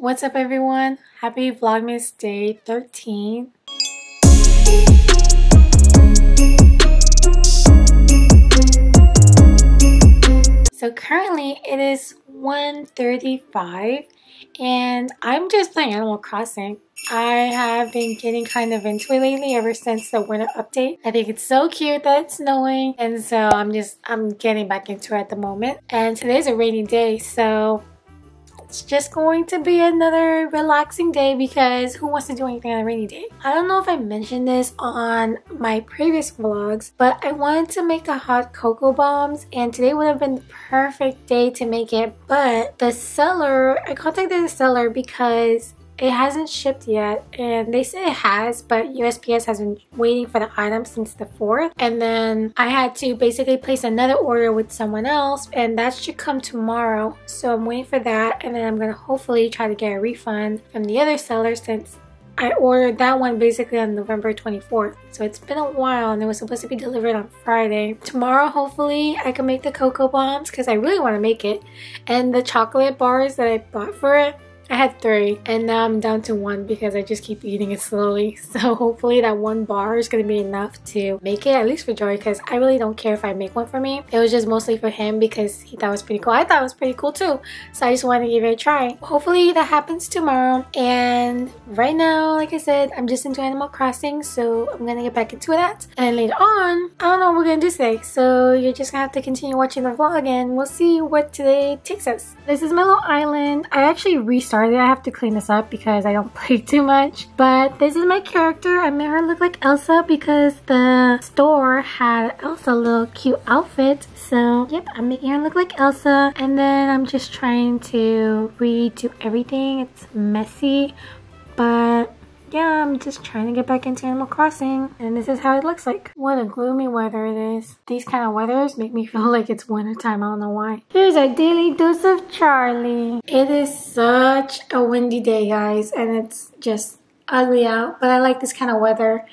What's up everyone? Happy Vlogmas Day 13. So currently it is 1.35 and I'm just playing Animal Crossing. I have been getting kind of into it lately ever since the winter update. I think it's so cute that it's snowing and so I'm just I'm getting back into it at the moment. And today's a rainy day so it's just going to be another relaxing day because who wants to do anything on a rainy day? I don't know if I mentioned this on my previous vlogs, but I wanted to make the hot cocoa bombs and today would have been the perfect day to make it, but the seller, I contacted the seller because it hasn't shipped yet and they say it has but USPS has been waiting for the item since the 4th and then I had to basically place another order with someone else and that should come tomorrow so I'm waiting for that and then I'm gonna hopefully try to get a refund from the other seller since I ordered that one basically on November 24th. So it's been a while and it was supposed to be delivered on Friday. Tomorrow, hopefully, I can make the cocoa bombs because I really want to make it. And the chocolate bars that I bought for it, I had three and now I'm down to one because I just keep eating it slowly. So hopefully that one bar is going to be enough to make it, at least for Joey because I really don't care if I make one for me. It was just mostly for him because he thought it was pretty cool. I thought it was pretty cool too. So I just wanted to give it a try. Hopefully that happens tomorrow. And right now, like I said, I'm just into Animal Crossing. So I'm going to get back into that. And then later on, I don't know what we're going to do today. So you're just going to have to continue watching the vlog and we'll see what today takes us. This is Mellow Island. I actually restarted started. I have to clean this up because I don't play too much. But this is my character. I made her look like Elsa because the store had Elsa little cute outfit. So yep, I'm making her look like Elsa. And then I'm just trying to redo everything. It's messy, but yeah, I'm just trying to get back into Animal Crossing. And this is how it looks like. What a gloomy weather it is. These kind of weathers make me feel like it's wintertime. I don't know why. Here's our daily dose of Charlie. It is such a windy day, guys. And it's just ugly out. But I like this kind of weather.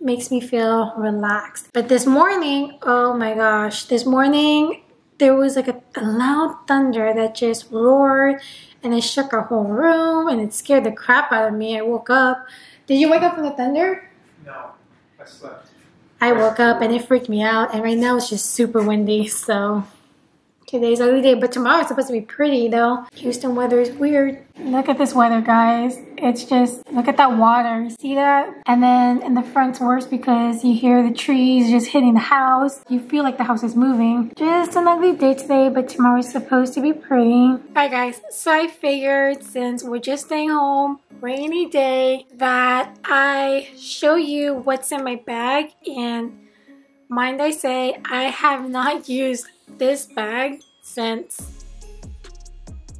Makes me feel relaxed. But this morning, oh my gosh. This morning, there was like a, a loud thunder that just roared and it shook our whole room and it scared the crap out of me. I woke up. Did you wake up from the thunder? No, I slept. I woke up and it freaked me out and right now it's just super windy so today's ugly day but tomorrow it's supposed to be pretty though. Houston weather is weird. Look at this weather guys. It's just look at that water. You see that? And then in the front's worse because you hear the trees just hitting the house. You feel like the house is moving. Just an ugly day today but tomorrow's supposed to be pretty. Alright guys so I figured since we're just staying home rainy day that I show you what's in my bag and mind I say I have not used this bag since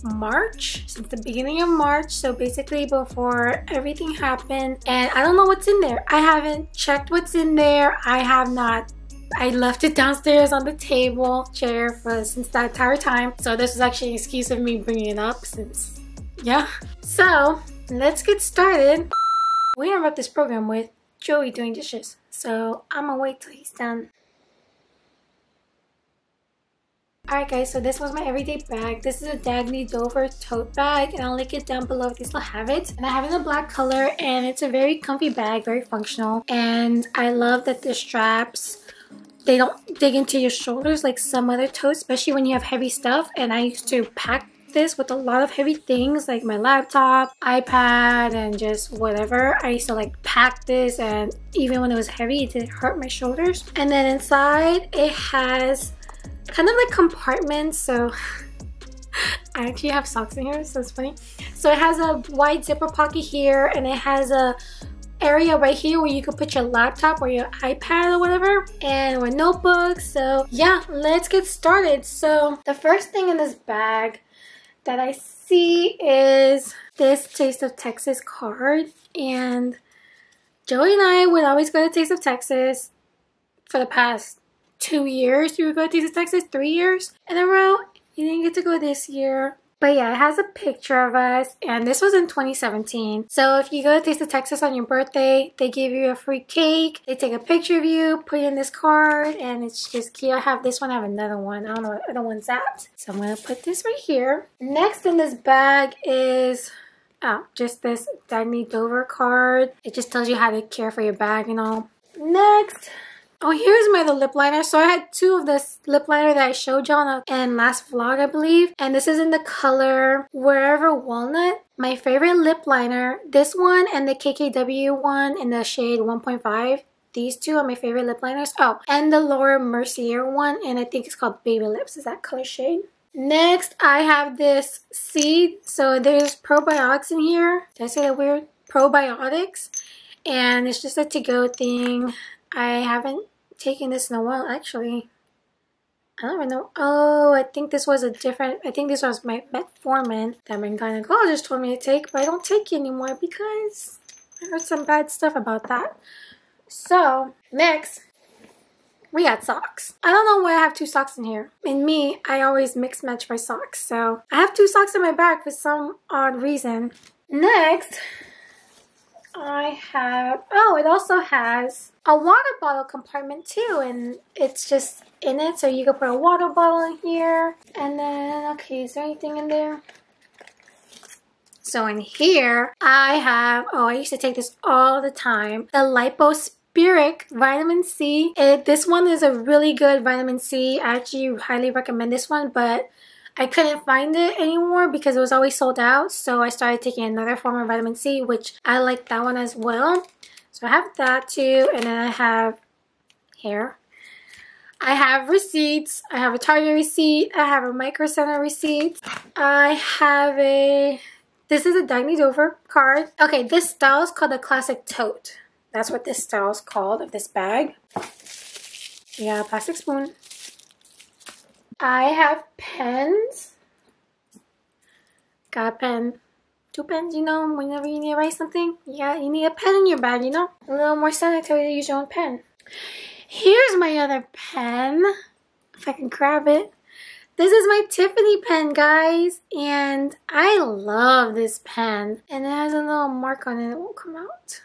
March, since the beginning of March. So basically before everything happened and I don't know what's in there. I haven't checked what's in there. I have not I left it downstairs on the table chair for since that entire time. So this is actually an excuse of me bringing it up since, yeah. So let's get started. We interrupt this program with Joey doing dishes. So I'm gonna wait till he's done. Alright guys, so this was my everyday bag. This is a Dagne Dover tote bag and I'll link it down below if you still have it. And I have it in a black color and it's a very comfy bag, very functional. And I love that the straps, they don't dig into your shoulders like some other totes, especially when you have heavy stuff. And I used to pack this with a lot of heavy things like my laptop, iPad, and just whatever. I used to like pack this and even when it was heavy, it didn't hurt my shoulders. And then inside, it has kind of like compartments so I actually have socks in here so it's funny. So it has a wide zipper pocket here and it has a area right here where you could put your laptop or your iPad or whatever and with notebooks. So yeah let's get started. So the first thing in this bag that I see is this Taste of Texas card and Joey and I would always go to Taste of Texas for the past two years you would go to Texas, three years in a row. You didn't get to go this year. But yeah, it has a picture of us, and this was in 2017. So if you go to Taste of Texas on your birthday, they give you a free cake. They take a picture of you, put in this card, and it's just cute. I have this one, I have another one. I don't know what other one's at. So I'm gonna put this right here. Next in this bag is Oh, just this Dagne Dover card. It just tells you how to care for your bag and all. Next. Oh, here's my other lip liner. So I had two of this lip liner that I showed y'all in last vlog, I believe. And this is in the color Wherever Walnut. My favorite lip liner, this one and the KKW one in the shade 1.5. These two are my favorite lip liners. Oh, and the Laura Mercier one, and I think it's called Baby Lips. Is that color shade? Next, I have this seed. So there's probiotics in here. Did I say that weird? Probiotics. And it's just a to-go thing. I haven't taken this in a while, actually. I don't even know. Oh, I think this was a different, I think this was my metformin that my gynecologist told me to take, but I don't take it anymore because I heard some bad stuff about that. So, next, we got socks. I don't know why I have two socks in here. In me, I always mix match my socks. So, I have two socks in my bag for some odd reason. Next, I have, oh, it also has a water bottle compartment too. And it's just in it. So you can put a water bottle in here. And then, okay, is there anything in there? So in here, I have, oh, I used to take this all the time. The Lypo-Spheric Vitamin C. It, this one is a really good vitamin C. I actually highly recommend this one, but I couldn't find it anymore because it was always sold out. So I started taking another form of vitamin C, which I like that one as well. So I have that too, and then I have hair. I have receipts. I have a Target receipt. I have a Micro Center receipt. I have a, this is a Dagne Dover card. Okay, this style is called the Classic Tote. That's what this style is called of this bag. Yeah, plastic spoon. I have pens. Got a pen. Two pens, you know, whenever you need to write something, yeah, you need a pen in your bag, you know? A little more sanitary to use your own pen. Here's my other pen. If I can grab it. This is my Tiffany pen, guys. And I love this pen. And it has a little mark on it. It won't come out.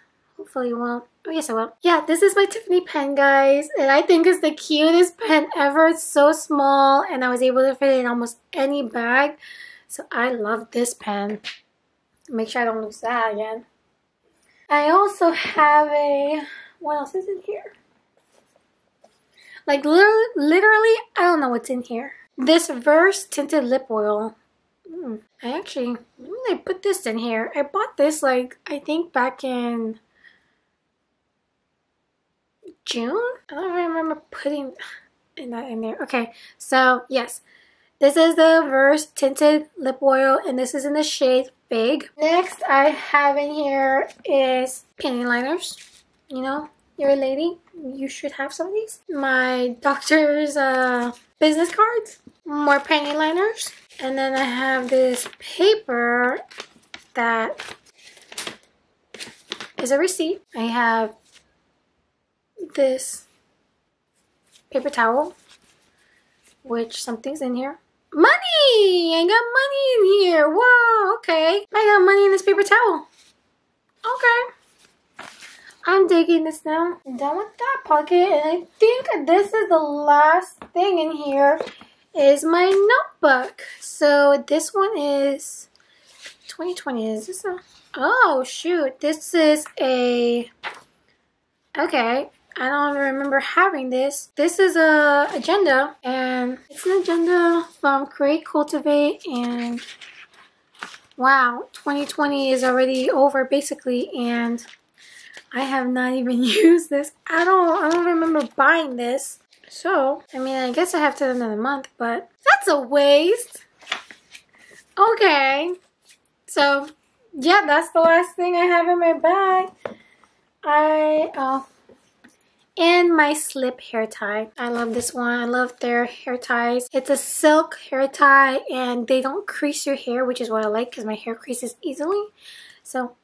Hopefully it won't. Oh, yes, I will. Yeah, this is my Tiffany pen, guys. And I think it's the cutest pen ever. It's so small. And I was able to fit it in almost any bag. So I love this pen. Make sure I don't lose that again. I also have a... What else is in here? Like, literally, literally I don't know what's in here. This Verse Tinted Lip Oil. Mm, I actually... I put this in here? I bought this, like, I think back in June? I don't remember putting that in there. Okay, so yes, this is the Verse Tinted Lip Oil, and this is in the shade Fig. Next I have in here is panty liners. You know, you're a lady, you should have some of these. My doctor's uh, business cards, more panty liners, and then I have this paper that is a receipt. I have this paper towel, which something's in here. Money! I got money in here. Whoa, okay. I got money in this paper towel. Okay. I'm digging this now. I'm done with that pocket. And I think this is the last thing in here is my notebook. So this one is 2020. Is this a... Oh, shoot. This is a... Okay. I don't even remember having this. This is a agenda and it's an agenda from Create Cultivate and wow 2020 is already over basically and I have not even used this I don't I don't remember buying this. So I mean I guess I have to another month but that's a waste. Okay. So yeah that's the last thing I have in my bag. I oh and my slip hair tie. I love this one. I love their hair ties. It's a silk hair tie and they don't crease your hair, which is what I like because my hair creases easily. So,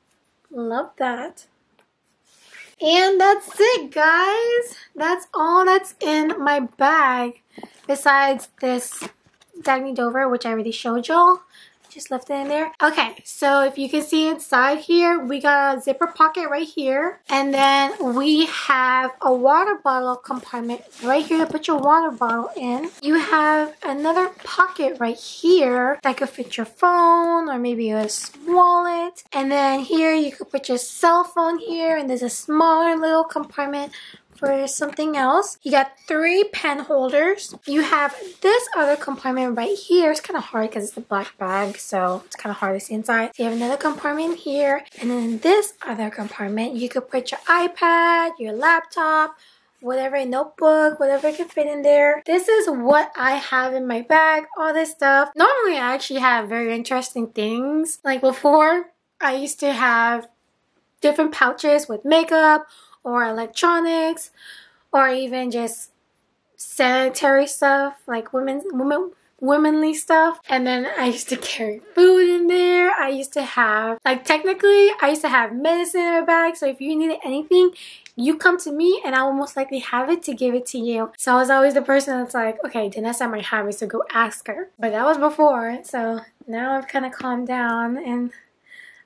love that. And that's it, guys. That's all that's in my bag besides this Dagne Dover, which I already showed y'all. Just left it in there. Okay, so if you can see inside here, we got a zipper pocket right here. And then we have a water bottle compartment right here to put your water bottle in. You have another pocket right here that could fit your phone or maybe a wallet. And then here you could put your cell phone here and there's a smaller little compartment for something else. You got three pen holders. You have this other compartment right here. It's kind of hard because it's a black bag, so it's kind of hard to see inside. So you have another compartment here, and then this other compartment, you could put your iPad, your laptop, whatever notebook, whatever can fit in there. This is what I have in my bag, all this stuff. Normally I actually have very interesting things. Like before, I used to have different pouches with makeup or electronics or even just sanitary stuff like women's women womanly stuff and then I used to carry food in there I used to have like technically I used to have medicine in my bag so if you needed anything you come to me and I will most likely have it to give it to you. So I was always the person that's like, okay, time I have is to go ask her. But that was before, so now I've kind of calmed down and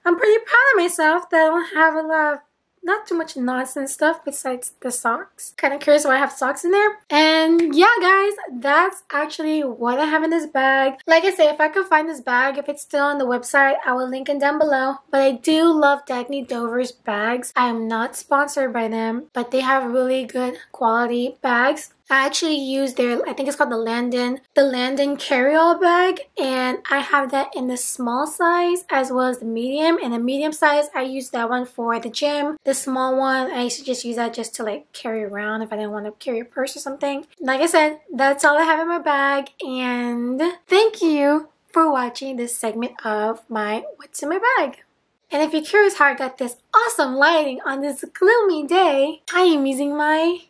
I'm pretty proud of myself that I don't have a lot of not too much nonsense stuff besides the socks. Kind of curious why I have socks in there. And yeah, guys, that's actually what I have in this bag. Like I say, if I can find this bag, if it's still on the website, I will link it down below. But I do love Dagne Dover's bags. I am not sponsored by them, but they have really good quality bags. I actually use their, I think it's called the Landon, the Landon carry-all bag, and I have that in the small size as well as the medium. And the medium size, I use that one for the gym. The small one, I used to just use that just to like carry around if I didn't want to carry a purse or something. Like I said, that's all I have in my bag, and thank you for watching this segment of my What's in My Bag. And if you're curious how I got this awesome lighting on this gloomy day, I am using my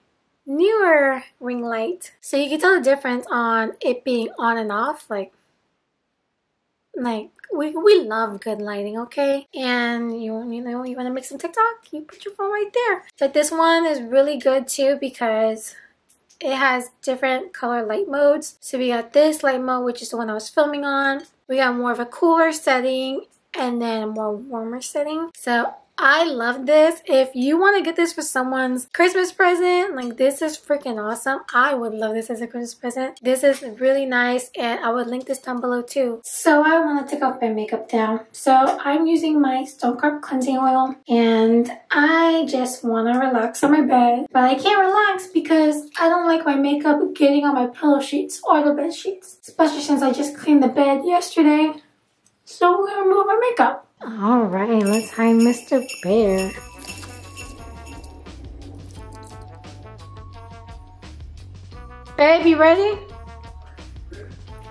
Neewer ring light. So you can tell the difference on it being on and off. Like, like we, we love good lighting, okay? And you, you know, you want to make some TikTok, you put your phone right there. But this one is really good too because it has different color light modes. So we got this light mode, which is the one I was filming on. We got more of a cooler setting and then a more warmer setting. So I love this. If you want to get this for someone's Christmas present, like this is freaking awesome. I would love this as a Christmas present. This is really nice and I would link this down below too. So I want to take off my makeup now. So I'm using my Stone Carb cleansing oil and I just want to relax on my bed. But I can't relax because I don't like my makeup getting on my pillow sheets or the bed sheets. Especially since I just cleaned the bed yesterday. So we're gonna remove our makeup. All right, let's hide Mr. Bear. Babe, you ready?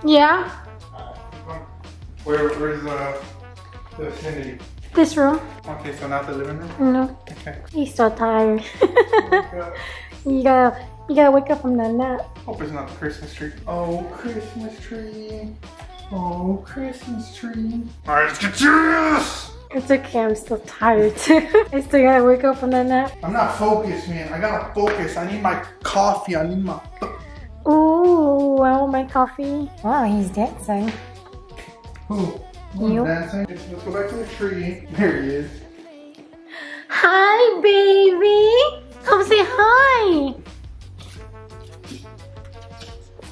Yeah? Where, where's uh, the vicinity? This room. Okay, so not the living room? No. Okay. He's so tired. you gotta, you gotta wake up from that nap. Hope it's not the Christmas tree. Oh, Christmas tree. Oh, Christmas tree. Alright, let's get serious! It's okay, I'm still tired too. I still gotta wake up from that nap. I'm not focused, man. I gotta focus. I need my coffee. I need my... Ooh, I want my coffee. Wow, he's dancing. Who? You. Dancing? Let's go back to the tree. There he is. Hi, baby. Come say hi.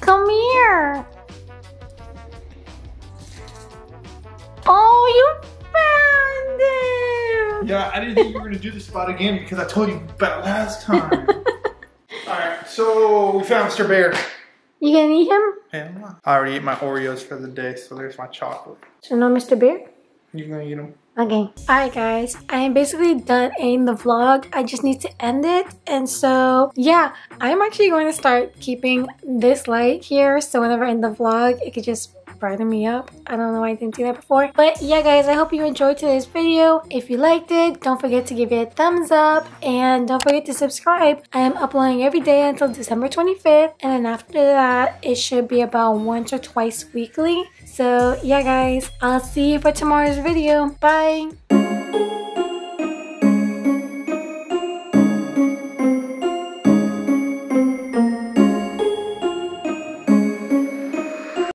Come here. Oh, you found him. Yeah, I didn't think you were gonna do this spot again because I told you about last time. Alright, so we found Mr. Bear. You gonna eat him? And I already ate my Oreos for the day, so there's my chocolate. So no Mr. Bear? You gonna eat him? Okay. Alright guys, I am basically done ending the vlog. I just need to end it. And so, yeah, I'm actually going to start keeping this light here. So whenever I end the vlog, it could just brighten me up. I don't know why I didn't do that before. But yeah guys, I hope you enjoyed today's video. If you liked it, don't forget to give it a thumbs up. And don't forget to subscribe. I am uploading every day until December 25th. And then after that, it should be about once or twice weekly. So yeah guys, I'll see you for tomorrow's video. Bye!